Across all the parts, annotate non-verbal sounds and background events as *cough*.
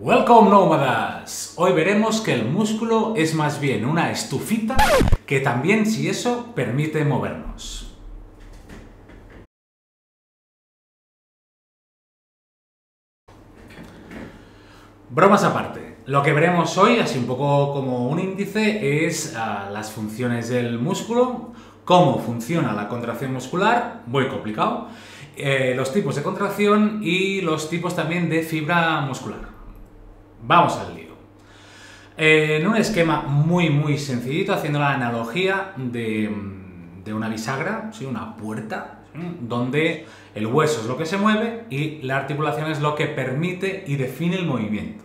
Welcome nómadas! Hoy veremos que el músculo es más bien una estufita que también si eso permite movernos. Bromas aparte, lo que veremos hoy, así un poco como un índice, es uh, las funciones del músculo, cómo funciona la contracción muscular, muy complicado, eh, los tipos de contracción y los tipos también de fibra muscular. Vamos al lío. Eh, en un esquema muy, muy sencillito, haciendo la analogía de, una bisagra, ¿sí? una puerta, donde el hueso es lo que se mueve y la articulación es lo que permite y define el movimiento.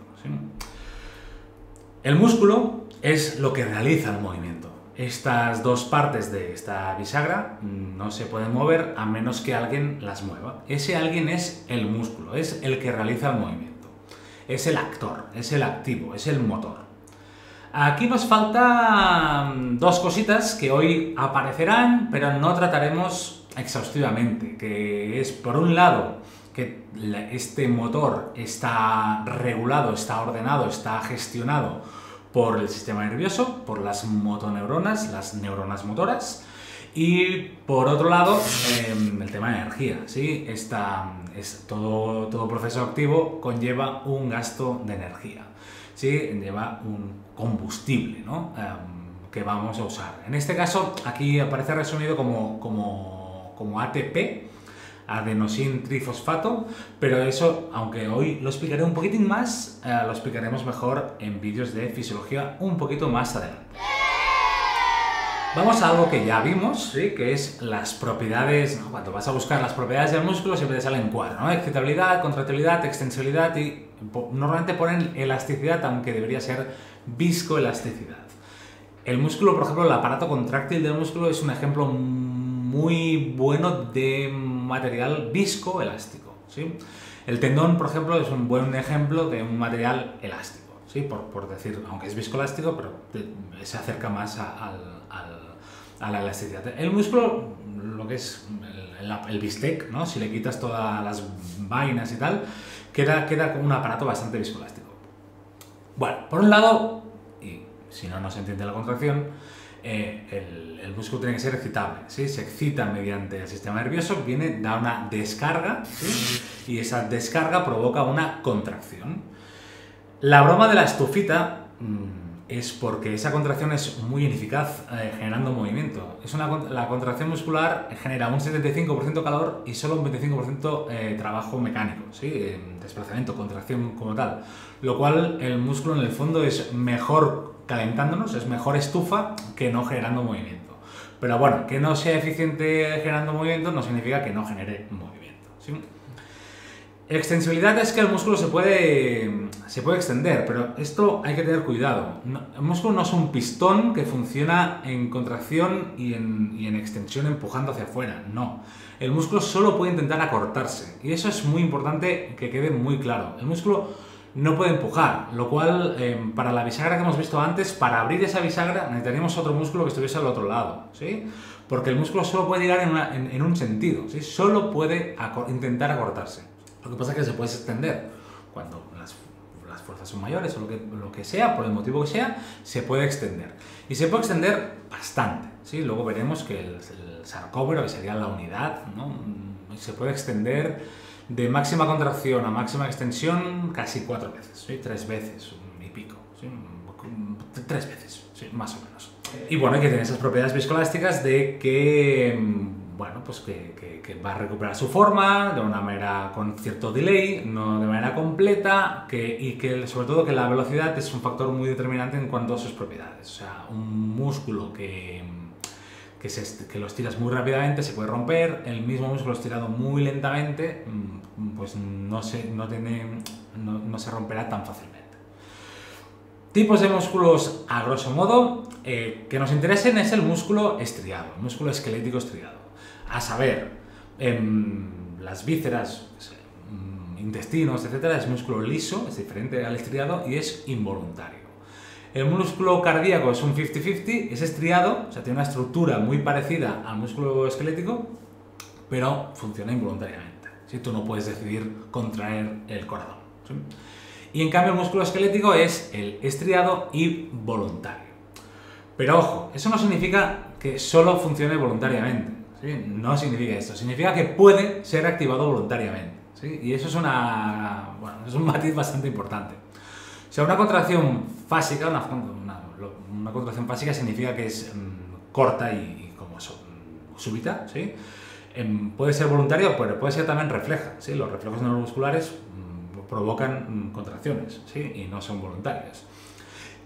El músculo es lo que realiza el movimiento. Estas dos partes de esta bisagra no se pueden mover a menos que alguien las mueva. Ese alguien es el músculo, es el que realiza el movimiento es el actor, es el activo, es el motor. Aquí nos faltan dos cositas que hoy aparecerán, pero no trataremos exhaustivamente, que es por un lado que este motor está regulado, está ordenado, está gestionado por el sistema nervioso, por las motoneuronas, las neuronas motoras, y por otro lado, em, el tema de energía. ¿sí? Esta, es, todo, todo proceso activo conlleva un gasto de energía. ¿sí? Lleva un combustible ¿no? Em, que vamos a usar. En este caso, aquí aparece resumido como, como, como ATP, adenosin trifosfato, pero eso, aunque hoy lo explicaré un poquitín más, eh, lo explicaremos mejor en vídeos de fisiología un poquito más adelante. Vamos a algo que ya vimos, ¿sí? que es las propiedades, cuando vas a buscar las propiedades del músculo siempre te salen cuatro, ¿no? excitabilidad, contractilidad, extensibilidad y normalmente ponen elasticidad, aunque debería ser viscoelasticidad. El músculo, por ejemplo, el aparato contráctil del músculo es un ejemplo muy bueno de material viscoelástico. ¿sí? El tendón, por ejemplo, es un buen ejemplo de un material elástico. ¿sí? Por, por decir, aunque es viscoelástico, pero se acerca más al a la elasticidad. El músculo, lo que es el, bistec, ¿no? si le quitas todas las vainas y tal, queda, queda como un aparato bastante viscoelástico. Bueno, por un lado, y si no, no se entiende la contracción, eh, el, músculo tiene que ser excitable. ¿sí? Se excita mediante el sistema nervioso, viene, da una descarga y esa descarga provoca una contracción. La broma de la estufita mm, es porque esa contracción es muy ineficaz eh, generando movimiento. Es una, la contracción muscular genera un 75% calor y solo un 25% eh, trabajo mecánico, ¿sí? desplazamiento, contracción como tal. Lo cual el músculo en el fondo es mejor calentándonos, es mejor estufa que no generando movimiento. Pero bueno, que no sea eficiente generando movimiento no significa que no genere movimiento. Extensibilidad es que el músculo se puede, se puede extender, pero esto hay que tener cuidado. el músculo no es un pistón que funciona en contracción y en, y en, extensión empujando hacia afuera, no. El músculo solo puede intentar acortarse y eso es muy importante que quede muy claro. El músculo no puede empujar, lo cual em, para la bisagra que hemos visto antes, para abrir esa bisagra necesitaríamos otro músculo que estuviese al otro lado, ¿sí? Porque el músculo solo puede llegar en, en, un sentido, ¿sí? Solo puede intentar acortarse. Lo que pasa es que se puede extender cuando las, las fuerzas son mayores o lo que, lo que, sea, por el motivo que sea, se puede extender. Y se puede extender bastante. ¿sí? Luego veremos que el, el que sería la unidad, ¿no? se puede extender de máxima contracción a máxima extensión casi cuatro veces, ¿sí? tres veces y pico, ¿sí? tres veces, ¿sí? más o menos. Y bueno, hay que tener esas propiedades viscoelásticas de que bueno, pues que, va a recuperar su forma de una manera con cierto delay, no de manera completa, y que sobre todo que la velocidad es un factor muy determinante en cuanto a sus propiedades. O sea, un músculo que, que, se, que lo estiras muy rápidamente se puede romper, el mismo músculo estirado muy lentamente, mm, pues no se, no tiene, no, se romperá tan fácilmente. Tipos de músculos, a grosso modo, eh, que nos interesen es el músculo estriado, el músculo esquelético estriado a saber, en las vísceras, mm, intestinos, etcétera, es músculo liso, es diferente al estriado y es involuntario. El músculo cardíaco es un 50-50, es estriado, o sea, tiene una estructura muy parecida al músculo esquelético, pero funciona involuntariamente. Si Tú no puedes decidir contraer el corazón. Y en cambio el músculo esquelético es el estriado y voluntario. Pero ojo, eso no significa que solo funcione voluntariamente. No significa esto. Significa que puede ser activado voluntariamente. Y eso es, una, es un matiz bastante importante. O sea, una contracción fásica, una, una, contracción fásica significa que es mm, corta y, como mm, súbita. Em, puede ser voluntario, pero puede ser también refleja. Los reflejos neuromusculares mm, provocan contracciones, ¿sí? Y no son voluntarias.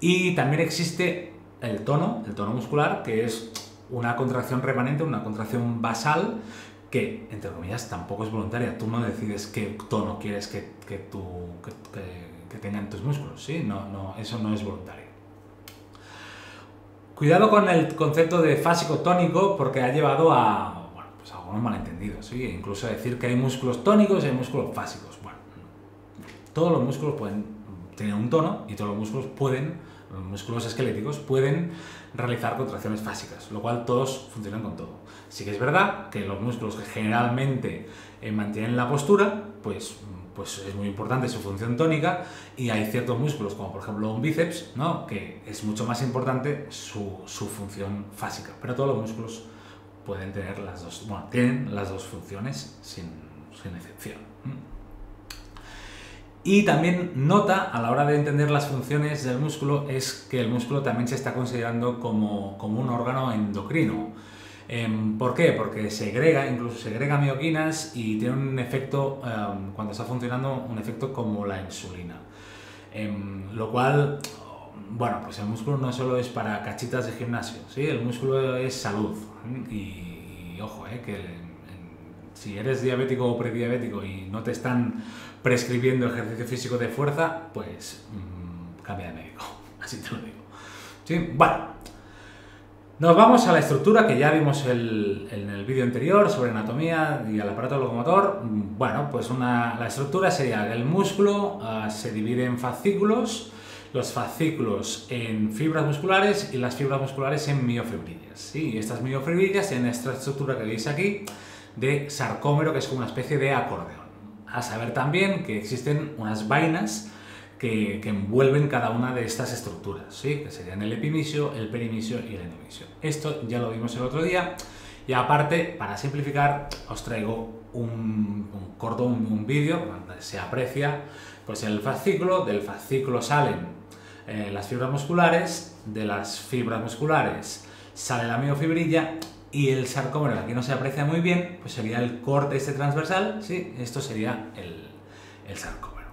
Y también existe el tono, el tono muscular, que es una contracción remanente, una contracción basal, que, entre comillas, tampoco es voluntaria. Tú no decides qué tono quieres que, que, que, tengan tus músculos, ¿sí? No, no, eso no es voluntario. Cuidado con el concepto de fásico tónico porque ha llevado a, bueno, pues a algunos malentendidos, ¿sí? Incluso decir que hay músculos tónicos y hay músculos fásicos. Bueno, todos los músculos pueden tener un tono y todos los músculos pueden músculos esqueléticos pueden realizar contracciones fásicas, lo cual todos funcionan con todo. Sí que es verdad que los músculos que generalmente eh, mantienen la postura, pues, pues es muy importante su función tónica y hay ciertos músculos, como por ejemplo un bíceps, ¿no? que es mucho más importante su, su función fásica. Pero todos los músculos pueden tener las dos, bueno, tienen las dos funciones sin, sin excepción. Y también nota a la hora de entender las funciones del músculo es que el músculo también se está considerando como, como un órgano endocrino. Em, ¿Por qué? Porque segrega, incluso segrega mioquinas y tiene un efecto, em, cuando está funcionando, un efecto como la insulina. Em, lo cual, bueno, pues el músculo no solo es para cachitas de gimnasio, ¿sí? El músculo es salud. Y, ojo, eh, que si eres diabético o prediabético y no te están prescribiendo ejercicio físico de fuerza, pues mm, cambia de médico, *laughs* así te lo digo. ¿Sí? Bueno, nos vamos a la estructura que ya vimos en el vídeo anterior sobre anatomía y el aparato locomotor. Bueno, pues una, la estructura sería el músculo ah, se divide en fascículos, los fascículos en fibras musculares y las fibras musculares en miofibrillas. ¿sí? Y estas miofibrillas tienen esta estructura que veis aquí de sarcómero, que es como una especie de acordeón a saber también que existen unas vainas que, envuelven cada una de estas estructuras, ¿sí? que serían el epimisio, el perimisio y el endomisio. Esto ya lo vimos el otro día y aparte, para simplificar, os traigo un, corto, un, vídeo donde se aprecia pues, el fascículo, del fascículo salen eh, las fibras musculares, de las fibras musculares sale la miofibrilla y el sarcómero, que aquí no se aprecia muy bien, pues sería el corte este transversal, ¿sí? Esto sería el, sarcómero.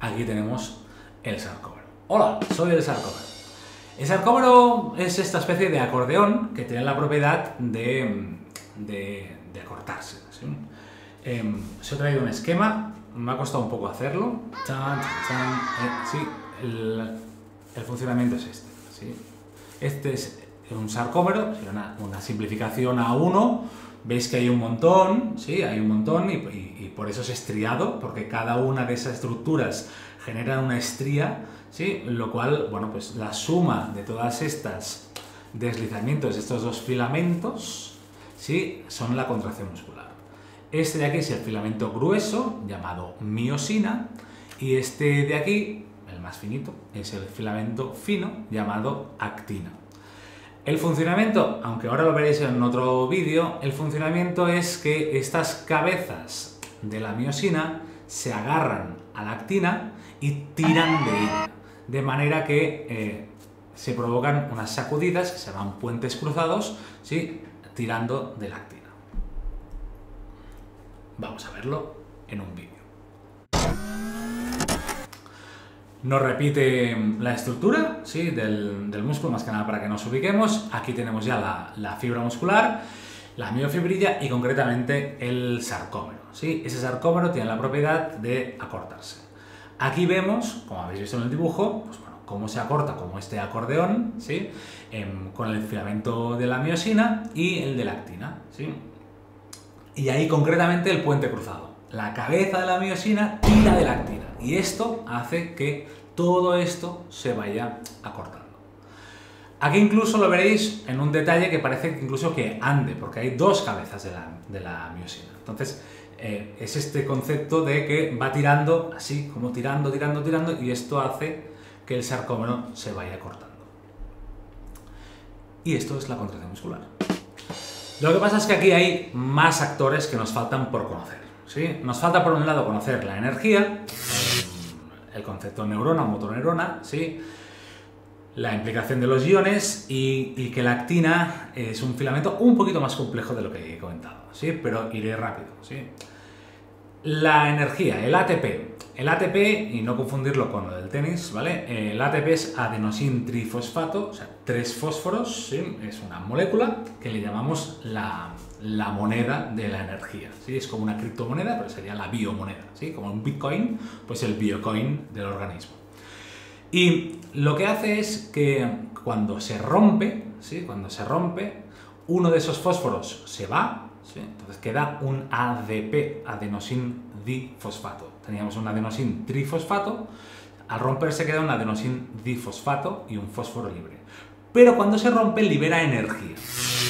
Aquí tenemos el sarcómero. Hola, soy el sarcómero. El sarcómero es esta especie de acordeón que tiene la propiedad de, de, de acortarse. ¿sí? Eh, os he traído un esquema, me ha costado un poco hacerlo. Eh, sí, el, funcionamiento es este. Este es un sarcómero, una, simplificación a uno, veis que hay un montón, sí, hay un montón y, por eso es estriado, porque cada una de esas estructuras genera una estría, sí, lo cual, bueno, pues la suma de todas estas deslizamientos de estos dos filamentos, sí, son la contracción muscular. Este de aquí es el filamento grueso, llamado miosina, y este de aquí, el más finito, es el filamento fino, llamado actina. El funcionamiento, aunque ahora lo veréis en otro vídeo, el funcionamiento es que estas cabezas de la miosina se agarran a la actina y tiran de ella, de manera que eh, se provocan unas sacudidas que se llaman puentes cruzados, ¿sí? tirando de la actina. Vamos a verlo en un vídeo. Nos repite la estructura ¿sí? del, músculo, más que nada para que nos ubiquemos. Aquí tenemos ya la, fibra muscular, la miofibrilla y concretamente el sarcómero. ¿sí? Ese sarcómero tiene la propiedad de acortarse. Aquí vemos, como habéis visto en el dibujo, pues bueno, cómo se acorta como este acordeón, ¿sí? Em, con el filamento de la miosina y el de la actina. ¿sí? Y ahí concretamente el puente cruzado. La cabeza de la miosina tira de la actina y esto hace que todo esto se vaya acortando. Aquí incluso lo veréis en un detalle que parece incluso que ande, porque hay dos cabezas de la, miosina. Entonces, eh, es este concepto de que va tirando así, como tirando, tirando, tirando, y esto hace que el sarcómero se vaya cortando. Y esto es la contracción muscular. Lo que pasa es que aquí hay más actores que nos faltan por conocer. ¿Sí? Nos falta por un lado conocer la energía, el concepto neurona o motoneurona, ¿sí? la implicación de los iones y, que la actina es un filamento un poquito más complejo de lo que he comentado, ¿sí? pero iré rápido. ¿sí? La energía, el ATP. El ATP, y no confundirlo con lo del tenis, ¿vale? El ATP es adenosin trifosfato, o sea, tres fósforos, ¿sí? Es una molécula que le llamamos la, la moneda de la energía, ¿sí? Es como una criptomoneda, pero sería la biomoneda, ¿sí? Como un bitcoin, pues el biocoin del organismo. Y lo que hace es que cuando se rompe, ¿sí? Cuando se rompe, uno de esos fósforos se va, entonces queda un ADP, adenosin difosfato. Teníamos un adenosin trifosfato, al romperse queda un adenosin difosfato y un fósforo libre. Pero cuando se rompe libera energía.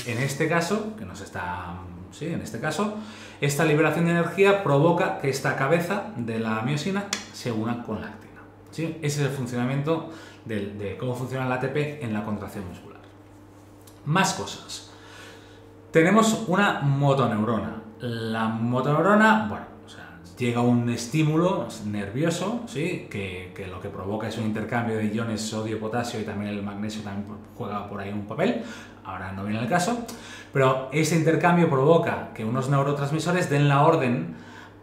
En este caso, que nos está... Sí, en este caso, esta liberación de energía provoca que esta cabeza de la miosina se una con la actina. ¿sí? Ese es el funcionamiento de, de cómo funciona el ATP en la contracción muscular. Más cosas. Tenemos una motoneurona. La motoneurona, bueno, llega un estímulo nervioso, ¿sí? Que, lo que provoca es un intercambio de iones sodio-potasio y también el magnesio también juega por ahí un papel, ahora no viene el caso, pero ese intercambio provoca que unos neurotransmisores den la orden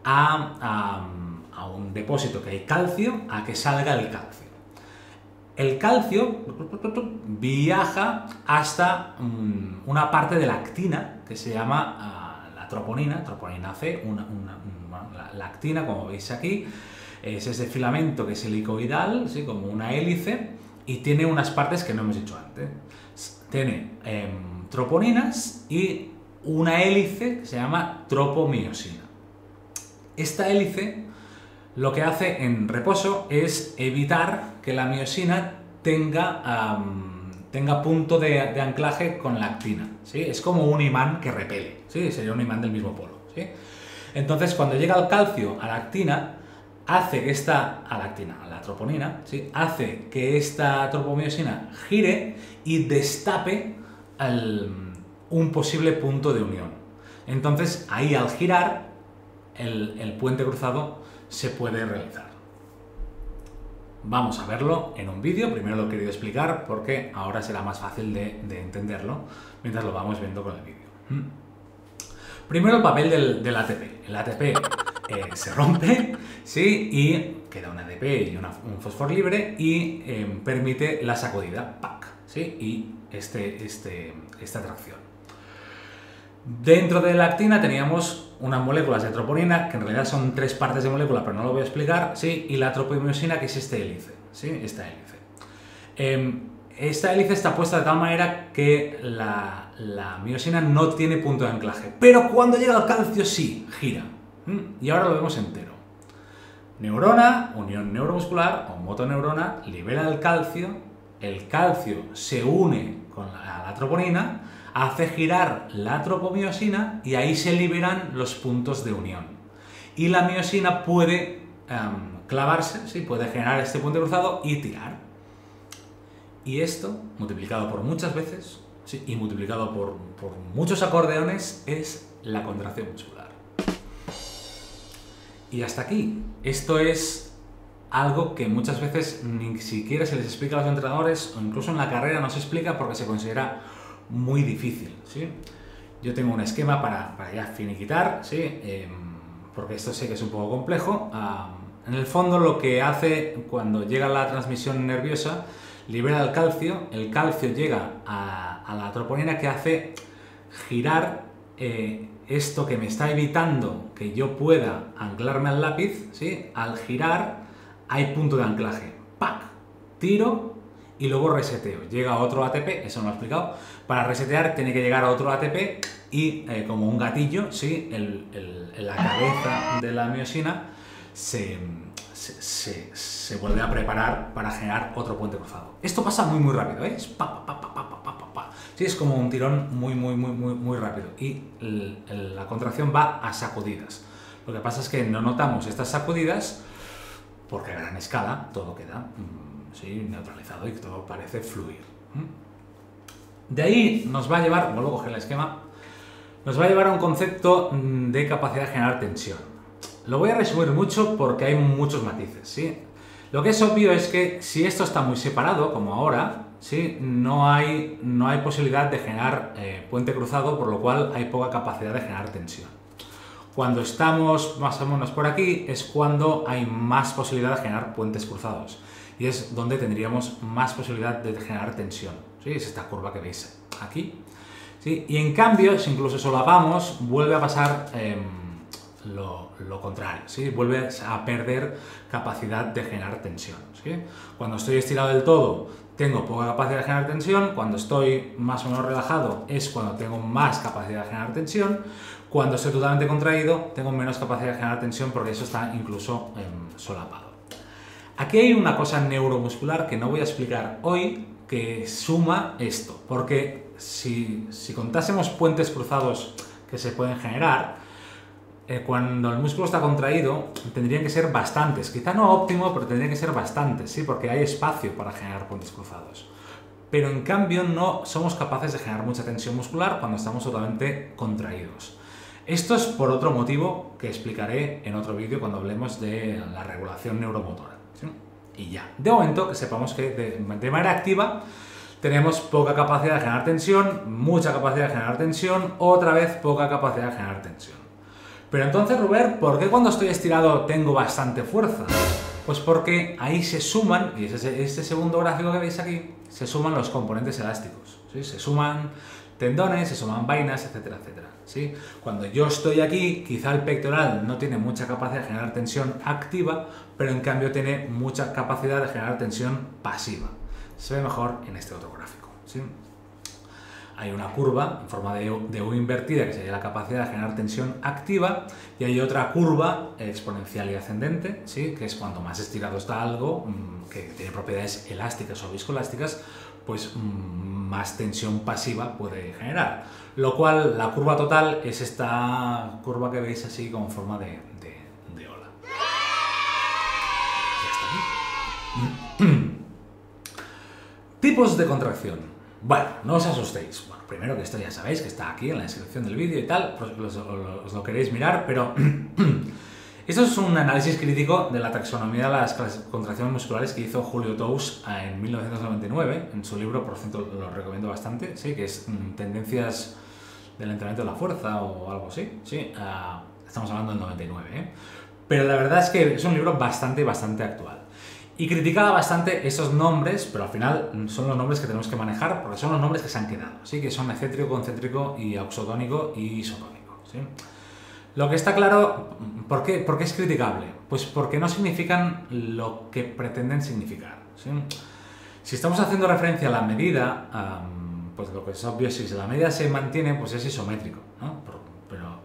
a, a un depósito que hay calcio a que salga el calcio. El calcio viaja hasta mm, una parte de la actina que se llama ah, la troponina, troponina C, una, la, actina, como veis aquí, es ese filamento que es helicoidal, ¿sí? como una hélice, y tiene unas partes que no hemos dicho antes. Tiene em, troponinas y una hélice que se llama tropomiosina. Esta hélice lo que hace en reposo es evitar que la miosina tenga, tenga punto de, anclaje con la actina. ¿sí? Es como un imán que repele, ¿sí? sería un imán del mismo polo. ¿sí? Entonces, cuando llega el calcio a la actina, hace que esta, a la troponina, ¿sí? hace que esta tropomiosina gire y destape un posible punto de unión. Entonces, ahí al girar, el, el puente cruzado se puede realizar. Vamos a verlo en un vídeo, primero lo he querido explicar porque ahora será más fácil de, entenderlo mientras lo vamos viendo con el vídeo. ¿Mm? Primero el papel del, ATP. El ATP eh, se rompe ¿sí? y queda un ADP y un fósforo libre y em, permite la sacudida. ¿sí? y este, este, esta tracción. Dentro de la actina teníamos unas moléculas de troponina, que en realidad son tres partes de molécula, pero no lo voy a explicar, ¿sí? y la tropomiosina, que es este hélice, ¿sí? esta hélice. Em, esta hélice está puesta de tal manera que la, miosina no tiene punto de anclaje, pero cuando llega al calcio sí, gira. Y ahora lo vemos entero. Neurona, unión neuromuscular o motoneurona, libera el calcio, el calcio se une con la troponina, hace girar la tropomiosina y ahí se liberan los puntos de unión. Y la miosina puede em, clavarse, ¿sí? puede generar este punto cruzado y tirar. Y esto, multiplicado por muchas veces y multiplicado por muchos acordeones, es la contracción muscular. Y hasta aquí. Esto es algo que muchas veces ni siquiera se les explica a los entrenadores o incluso en la carrera no se explica porque se considera muy difícil. ¿sí? Yo tengo un esquema para, para ya finiquitar, ¿sí? Em, porque esto sé que es un poco complejo. en el fondo lo que hace cuando llega la transmisión nerviosa, libera el calcio, el calcio llega a, la troponina que hace girar eh, esto que me está evitando que yo pueda anclarme al lápiz, ¿sí? al girar hay punto de anclaje. ¡Pac! Tiro y luego reseteo. Llega otro ATP, eso no lo he explicado. Para resetear tiene que llegar a otro ATP y eh, como un gatillo, ¿sí? El, la cabeza de la miosina se, se, se, vuelve a preparar para generar otro puente cruzado. Esto pasa muy muy rápido, ¿eh? Es pa, pa, pa, pa, pa, pa, pa. Sí, es como un tirón muy muy muy muy muy rápido y la contracción va a sacudidas. Lo que pasa es que no notamos estas sacudidas porque a gran escala todo queda mm, neutralizado y todo parece fluir. De ahí nos va a llevar, vuelvo a coger el esquema, nos va a llevar a un concepto mm, de capacidad de generar tensión. Lo voy a resumir mucho porque hay muchos matices, ¿sí? Lo que es obvio es que si esto está muy separado, como ahora, ¿sí? no, hay, no hay posibilidad de generar eh, puente cruzado, por lo cual hay poca capacidad de generar tensión. Cuando estamos más o menos por aquí es cuando hay más posibilidad de generar puentes cruzados y es donde tendríamos más posibilidad de generar tensión. ¿sí? Es esta curva que veis aquí. ¿sí? Y en cambio, si incluso solapamos, vuelve a pasar em, lo, contrario, ¿sí? vuelve a perder capacidad de generar tensión. ¿sí? Cuando estoy estirado del todo, tengo poca capacidad de generar tensión, cuando estoy más o menos relajado es cuando tengo más capacidad de generar tensión, cuando estoy totalmente contraído tengo menos capacidad de generar tensión porque eso está incluso em, solapado. Aquí hay una cosa neuromuscular que no voy a explicar hoy que suma esto, porque si, contásemos puentes cruzados que se pueden generar, eh, cuando el músculo está contraído tendrían que ser bastantes, quizá no óptimo, pero tendrían que ser bastantes, ¿sí? porque hay espacio para generar puentes cruzados. Pero en cambio no somos capaces de generar mucha tensión muscular cuando estamos totalmente contraídos. Esto es por otro motivo que explicaré en otro vídeo cuando hablemos de la regulación neuromotora. Y ya. De momento, que sepamos que de, manera activa tenemos poca capacidad de generar tensión, mucha capacidad de generar tensión, otra vez poca capacidad de generar tensión. Pero entonces, Rubén, ¿por qué cuando estoy estirado tengo bastante fuerza? Pues porque ahí se suman, y es este segundo gráfico que veis aquí, se suman los componentes elásticos. ¿sí? Se suman tendones, se suman vainas, etcétera, etcétera. ¿sí? Cuando yo estoy aquí, quizá el pectoral no tiene mucha capacidad de generar tensión activa, pero en cambio tiene mucha capacidad de generar tensión pasiva. Se ve mejor en este otro gráfico. ¿sí? Hay una curva en forma de U, invertida que sería la capacidad de generar tensión activa y hay otra curva exponencial y ascendente, ¿sí? que es cuando más estirado está algo mm, que tiene propiedades elásticas o viscoelásticas, pues mm, más tensión pasiva puede generar. Lo cual la curva total es esta curva que veis así con forma de, ola. *clears throat* Tipos de contracción. Bueno, no os asustéis. Bueno, primero que esto ya sabéis que está aquí en la descripción del vídeo y tal, os lo queréis mirar, pero *clears throat* Esto es un análisis crítico de la taxonomía de las contracciones musculares que hizo Julio Tous en 1999, en su libro, por cierto, lo recomiendo bastante, ¿sí? que es mm, Tendencias del entrenamiento de la fuerza o algo así. ¿sí? Ah, estamos hablando del 99. ¿eh? Pero la verdad es que es un libro bastante, bastante actual. Y criticaba bastante esos nombres, pero al final son los nombres que tenemos que manejar porque son los nombres que se han quedado, ¿sí? que son excéntrico, concéntrico y auxotónico y isotónico. Lo que está claro, ¿por qué, es criticable? Pues porque no significan lo que pretenden significar. Si estamos haciendo referencia a la medida, pues lo que es obvio, si la medida se mantiene, pues es isométrico,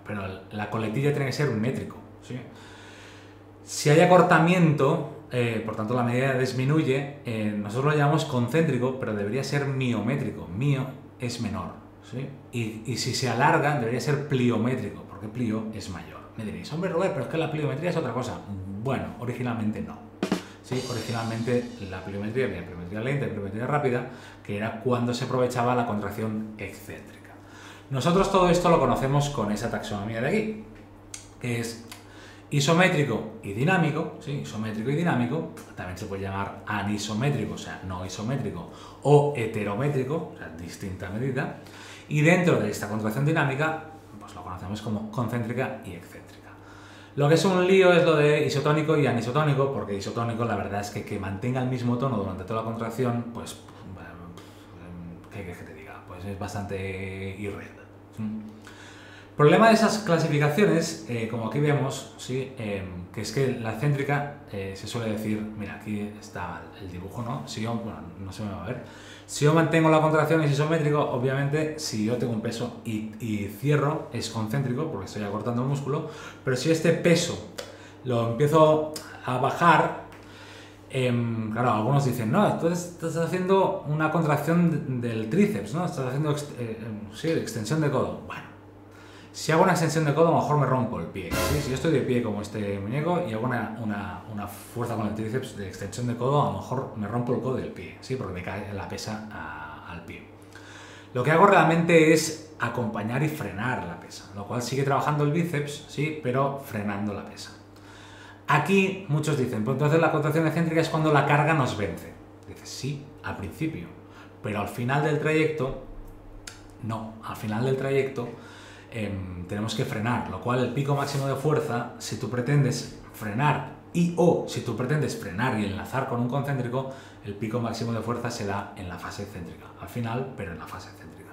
pero, la coletilla tiene que ser métrico. Si hay acortamiento, eh, por tanto la medida disminuye, eh, nosotros lo llamamos concéntrico, pero debería ser miométrico. Mio es menor. Y, y si se alarga, debería ser pliométrico porque plio es mayor. Me diréis, hombre Robert, pero es que la pliometría es otra cosa. Bueno, originalmente no. Sí, originalmente la pliometría había pliometría lenta y pliometría rápida, que era cuando se aprovechaba la contracción excéntrica. Nosotros todo esto lo conocemos con esa taxonomía de aquí, que es isométrico y dinámico, ¿sí? isométrico y dinámico, también se puede llamar anisométrico, o sea, no isométrico, o heterométrico, o sea, distinta medida, y dentro de esta contracción dinámica lo conocemos como concéntrica y excéntrica. Lo que es un lío es lo de isotónico y anisotónico, porque isotónico la verdad es que que mantenga el mismo tono durante toda la contracción, pues, ¿qué quieres que te diga? Pues es bastante irreal. Problema de esas clasificaciones, eh, como aquí vemos, ¿sí? Em, que es que la excéntrica eh, se suele decir, mira, aquí está el dibujo, ¿no? Si yo, bueno, no se me va a ver. Si yo mantengo la contracción es isométrico, obviamente, si yo tengo un peso y, cierro, es concéntrico, porque estoy acortando el músculo, pero si este peso lo empiezo a bajar, em, claro, algunos dicen, no, entonces estás haciendo una contracción del tríceps, ¿no? Estás haciendo eh, em, sí, extensión de codo. Bueno, Si hago una extensión de codo, a lo mejor me rompo el pie. Si yo estoy de pie como este muñeco y hago una, una, fuerza con el tríceps de extensión de codo, a lo mejor me rompo el codo del pie, ¿sí? porque me cae la pesa al pie. Lo que hago realmente es acompañar y frenar la pesa, lo cual sigue trabajando el bíceps, sí, pero frenando la pesa. Aquí muchos dicen, pues entonces la contracción excéntrica es cuando la carga nos vence. Dices, sí, al principio, pero al final del trayecto, no, al final del trayecto em, tenemos que frenar, lo cual el pico máximo de fuerza, si tú pretendes frenar y o si tú pretendes frenar y enlazar con un concéntrico, el pico máximo de fuerza se da en la fase excéntrica, al final, pero en la fase excéntrica.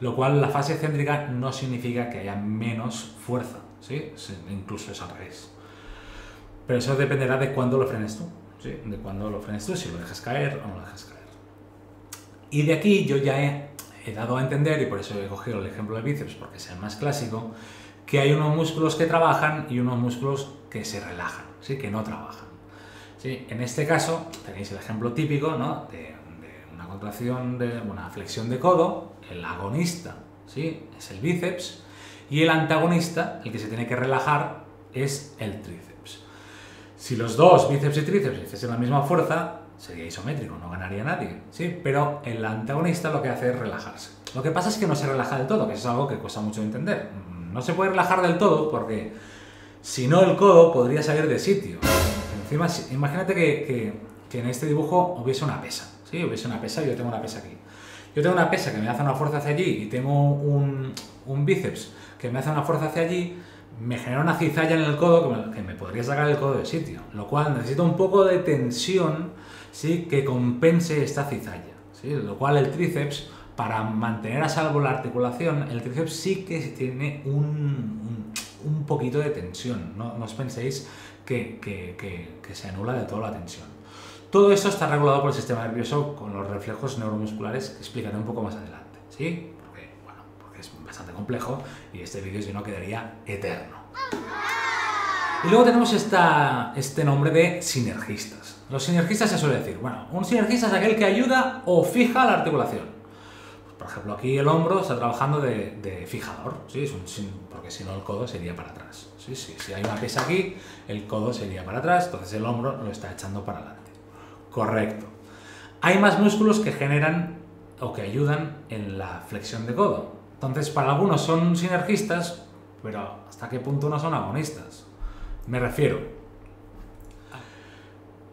Lo cual la fase excéntrica no significa que haya menos fuerza, ¿sí? incluso es al revés. Pero eso dependerá de cuándo lo frenes tú, ¿sí? de cuándo lo frenes tú, si lo dejas caer o no lo dejas caer. Y de aquí yo ya he, dado a entender, y por eso he cogido el ejemplo del bíceps, porque es el más clásico, que hay unos músculos que trabajan y unos músculos que se relajan, ¿sí? que no trabajan. ¿sí? En este caso tenéis el ejemplo típico ¿no? de, una contracción, de una flexión de codo, el agonista ¿sí? es el bíceps y el antagonista, el que se tiene que relajar, es el tríceps. Si los dos, bíceps y tríceps, hiciesen la misma fuerza, sería isométrico, no ganaría nadie, ¿sí? Pero el antagonista lo que hace es relajarse. Lo que pasa es que no se relaja del todo, que es algo que cuesta mucho de entender. No se puede relajar del todo porque si no el codo podría salir de sitio. Encima, imagínate que, en este dibujo hubiese una pesa, ¿sí? Hubiese una pesa y yo tengo una pesa aquí. Yo tengo una pesa que me hace una fuerza hacia allí y tengo un, un bíceps que me hace una fuerza hacia allí, me genera una cizalla en el codo que me, podría sacar el codo de sitio. Lo cual necesito un poco de tensión ¿sí? que compense esta cizalla. ¿sí? Lo cual el tríceps, para mantener a salvo la articulación, el tríceps sí que tiene un, un, poquito de tensión. No, os penséis que, que, que, se anula de toda la tensión. Todo eso está regulado por el sistema nervioso con los reflejos neuromusculares que explicaré un poco más adelante. ¿sí? Porque, bueno, porque es bastante complejo y este vídeo si no quedaría eterno. Y luego tenemos esta, este nombre de sinergistas. Los sinergistas se suele decir, bueno, un sinergista es aquel que ayuda o fija la articulación. Por ejemplo, aquí el hombro está trabajando de, fijador, ¿sí? porque si no el codo sería para atrás. ¿sí? Si hay una pesa aquí, el codo sería para atrás, entonces el hombro lo está echando para adelante. Correcto. Hay más músculos que generan o que ayudan en la flexión de codo. Entonces, para algunos son sinergistas, pero ¿hasta qué punto no son agonistas? Me refiero,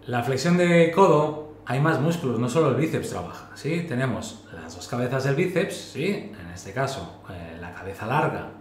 la flexión de codo hay más músculos, no solo el bíceps trabaja, ¿sí? Tenemos las dos cabezas del bíceps, ¿sí? En este caso, eh, la cabeza larga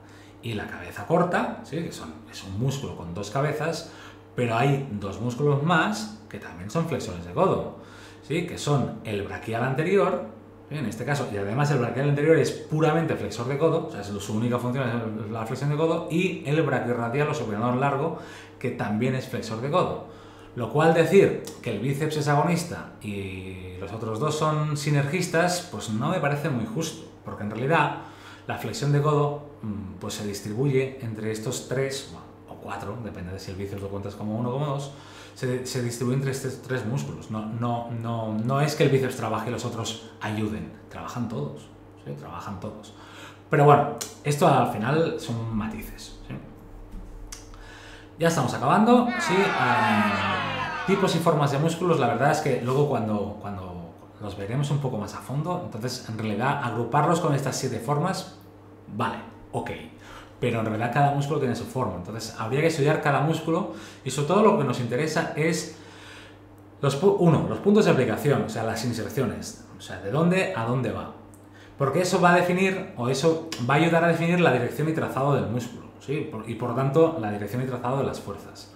y la cabeza corta, ¿sí? Que son, es un músculo con dos cabezas, pero hay dos músculos más que también son flexiones de codo, ¿sí? Que son el braquial anterior en este caso, y además el braquial anterior es puramente flexor de codo, sea, su única función es la flexión de codo, y el brachiorradial o supinador largo, que también es flexor de codo. Lo cual decir que el bíceps es agonista y los otros dos son sinergistas, pues no me parece muy justo, porque en realidad la flexión de codo mm, pues se distribuye entre estos tres, o cuatro, depende de si el bíceps lo cuentas como uno o como dos, se, distribuye entre estos tres músculos. No, no, no, no es que el bíceps trabaje y los otros ayuden, trabajan todos, trabajan todos. Pero bueno, esto al final son matices. Ya estamos acabando. ¿sí? Tipos y formas de músculos, la verdad es que luego cuando, cuando los veremos un poco más a fondo, entonces en realidad agruparlos con estas siete formas, vale, ok pero en realidad cada músculo tiene su forma. Entonces habría que estudiar cada músculo y sobre todo lo que nos interesa es, los, uno, los puntos de aplicación, o sea, las inserciones, o sea, de dónde a dónde va. Porque eso va a definir, o eso va a ayudar a definir la dirección y trazado del músculo, ¿sí? y por tanto la dirección y trazado de las fuerzas.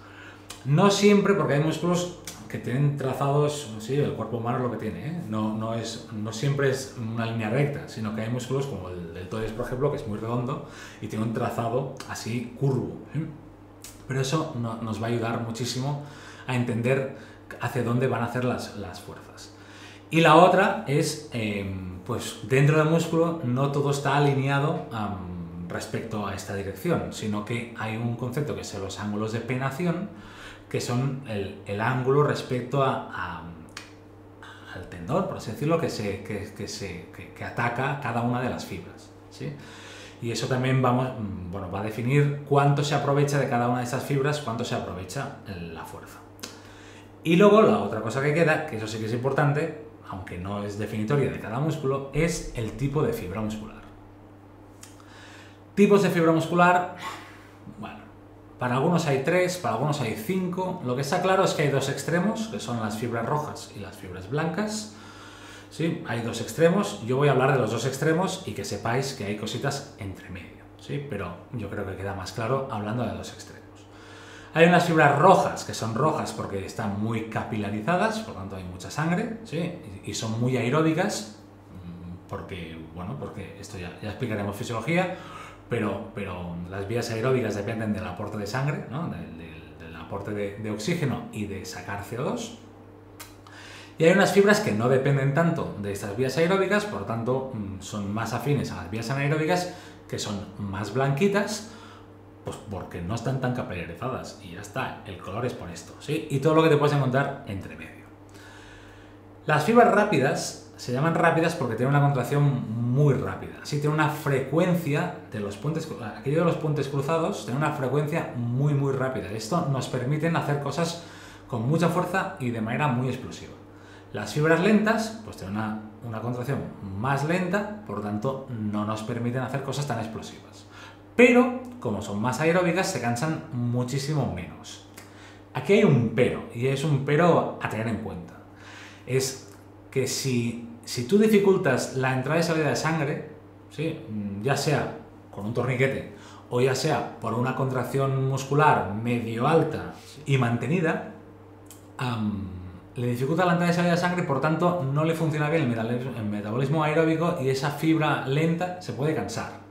No siempre, porque hay músculos que tienen trazados, sí, el cuerpo humano es lo que tiene, ¿eh? no, no, es, no siempre es una línea recta, sino que hay músculos como el del tórax, por ejemplo, que es muy redondo y tiene un trazado así curvo. ¿eh? Pero eso nos va a ayudar muchísimo a entender hacia dónde van a hacer las, las fuerzas. Y la otra es, em, pues dentro del músculo no todo está alineado respecto a esta dirección, sino que hay un concepto que son los ángulos de penación, que son el, ángulo respecto a, al tendón, por así decirlo, que, se, que, se, que, ataca cada una de las fibras. ¿sí? Y eso también vamos, mm, bueno, va a definir cuánto se aprovecha de cada una de esas fibras, cuánto se aprovecha la fuerza. Y luego la otra cosa que queda, que eso sí que es importante, aunque no es definitoria de cada músculo, es el tipo de fibra muscular. Tipos de fibra muscular, para algunos hay tres, para algunos hay cinco. Lo que está claro es que hay dos extremos, que son las fibras rojas y las fibras blancas. ¿Sí? Hay dos extremos. Yo voy a hablar de los dos extremos y que sepáis que hay cositas entre medio. ¿sí? Pero yo creo que queda más claro hablando de dos extremos. Hay unas fibras rojas, que son rojas porque están muy capilarizadas, por lo tanto hay mucha sangre, ¿sí? y son muy aeróbicas, mm, porque, bueno, porque esto ya, ya explicaremos fisiología, pero, pero las vías aeróbicas dependen del aporte de sangre, ¿no? del, aporte de, oxígeno y de sacar CO2. Y hay unas fibras que no dependen tanto de estas vías aeróbicas, por tanto mm, son más afines a las vías anaeróbicas, que son más blanquitas, pues porque no están tan capilarizadas y ya está, el color es por esto, ¿sí? Y todo lo que te puedes encontrar entre medio. Las fibras rápidas se llaman rápidas porque tienen una contracción muy rápida, sí, tienen una frecuencia de los puentes, aquello de los puentes cruzados, tiene una frecuencia muy muy rápida. Esto nos permite hacer cosas con mucha fuerza y de manera muy explosiva. Las fibras lentas, pues tienen una, una contracción más lenta, por lo tanto no nos permiten hacer cosas tan explosivas pero como son más aeróbicas se cansan muchísimo menos. Aquí hay un pero, y es un pero a tener en cuenta. Es que si, si tú dificultas la entrada y salida de sangre, ¿sí? ya sea con un torniquete o ya sea por una contracción muscular medio alta y mantenida, le dificulta la entrada y salida de sangre, por tanto no le funciona bien el metabolismo aeróbico y esa fibra lenta se puede cansar.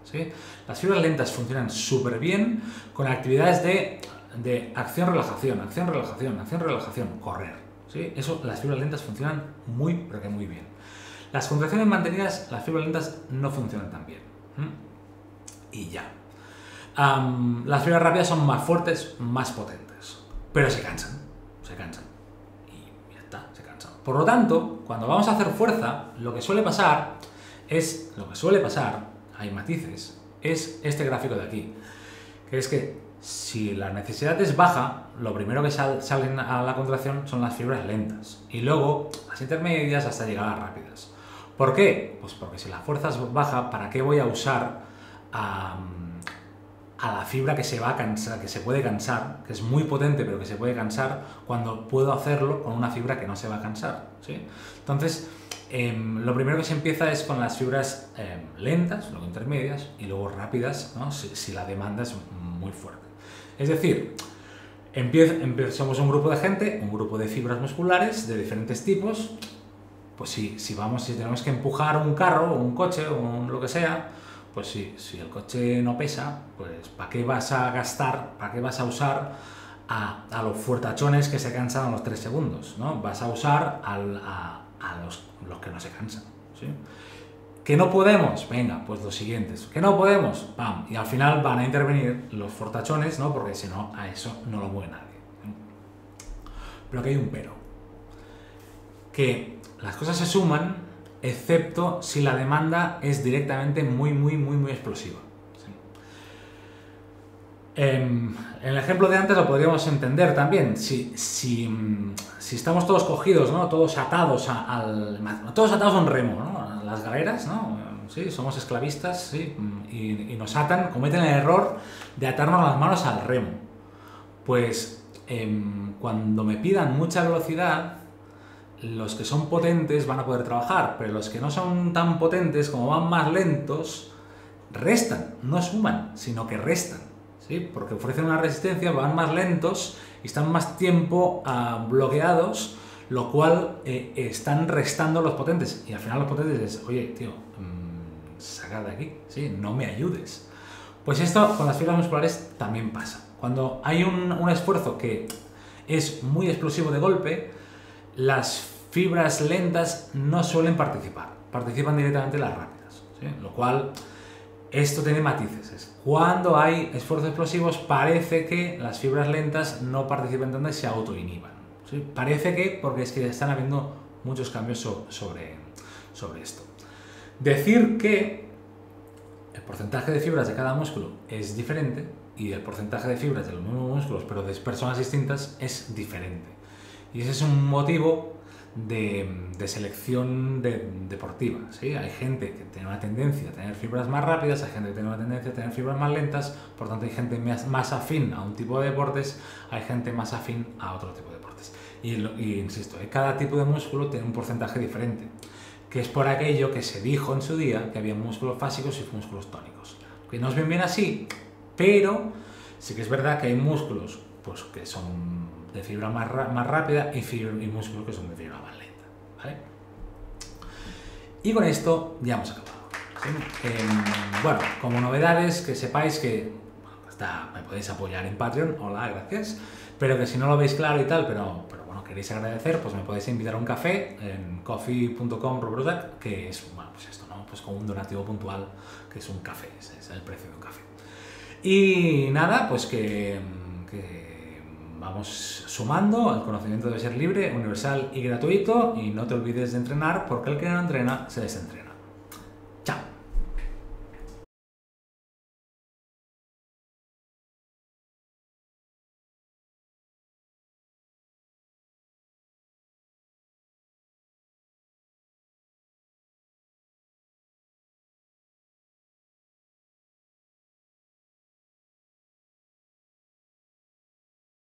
Las fibras lentas funcionan súper bien con actividades de, de acción-relajación, acción-relajación, acción-relajación, correr. Eso, las fibras lentas funcionan muy, pero muy bien. Las contracciones mantenidas, las fibras lentas no funcionan tan bien. Y ya. las fibras rápidas son más fuertes, más potentes, pero se cansan, se cansan. Y ya está, se cansan. Por lo tanto, cuando vamos a hacer fuerza, lo que suele pasar es, lo que suele pasar hay matices, es este gráfico de aquí, que es que si la necesidad es baja, lo primero que salen a la contracción son las fibras lentas y luego las intermedias hasta llegar a rápidas. ¿Por qué? Pues porque si la fuerza es baja, ¿para qué voy a usar a, la fibra que se va a cansar, que se puede cansar, que es muy potente pero que se puede cansar, cuando puedo hacerlo con una fibra que no se va a cansar? ¿sí? Entonces, Em, lo primero que se empieza es con las fibras em, lentas, luego intermedias y luego rápidas, si, la demanda es muy fuerte. Es decir, somos un grupo de gente, un grupo de fibras musculares de diferentes tipos. Pues si, si vamos, si tenemos que empujar un carro un coche o lo que sea, pues si, si el coche no pesa, pues ¿para qué vas a gastar, para qué vas a usar a, los fuertachones que se cansan a los 3 segundos? ¿no? Vas a usar al, a, a los, los que no se cansan. ¿sí? ¿Que no podemos? Venga, pues los siguientes. ¿Que no podemos? ¡Pam! Y al final van a intervenir los fortachones, ¿no? Porque si no, a eso no lo mueve nadie. Pero que hay un pero. Que las cosas se suman, excepto si la demanda es directamente muy, muy, muy, muy explosiva. Em, en el ejemplo de antes lo podríamos entender también. Si, si, si estamos todos cogidos, ¿no? todos atados al. Todos atados a un remo, ¿no? Las galeras, ¿no? Sí, somos esclavistas, sí, y, nos atan, cometen el error de atarnos las manos al remo. Pues em, cuando me pidan mucha velocidad, los que son potentes van a poder trabajar, pero los que no son tan potentes, como van más lentos, restan, no suman, sino que restan porque ofrecen una resistencia, van más lentos y están más tiempo ah, bloqueados, lo cual eh, están restando los potentes. Y al final los potentes dicen, oye, tío, mmm, saca de aquí, ¿sí? no me ayudes. Pues esto con las fibras musculares también pasa. Cuando hay un, esfuerzo que es muy explosivo de golpe, las fibras lentas no suelen participar, participan directamente las rápidas, lo cual esto tiene matices. Cuando hay esfuerzos explosivos parece que las fibras lentas no participan donde se autoinhiban. ¿Sí? Parece que porque es que están habiendo muchos cambios sobre, sobre esto. Decir que el porcentaje de fibras de cada músculo es diferente y el porcentaje de fibras de los mismos músculos, pero de personas distintas, es diferente. Y ese es un motivo de, selección deportiva. ¿sí? Hay gente que tiene una tendencia a tener fibras más rápidas, hay gente que tiene una tendencia a tener fibras más lentas, por tanto hay gente más, afín a un tipo de deportes, hay gente más afín a otro tipo de deportes. Y, y insisto, cada tipo de músculo tiene un porcentaje diferente, que es por aquello que se dijo en su día que había músculos fásicos y músculos tónicos. Que no es bien bien así, pero sí que es verdad que hay músculos pues, que son de fibra más, más rápida y, y músculos que son de fibra más lenta. ¿vale? Y con esto ya hemos acabado. Em, bueno, como novedades, que sepáis que está, me podéis apoyar en Patreon, hola, gracias, pero que si no lo veis claro y tal, pero, bueno, queréis agradecer, pues me podéis invitar a un café en coffee.com que es, bueno, pues esto, ¿no? Pues con un donativo puntual, que es un café, es, el precio de un café. Y nada, pues que, que vamos sumando, el conocimiento debe ser libre, universal y gratuito y no te olvides de entrenar porque el que no entrena se desentrena.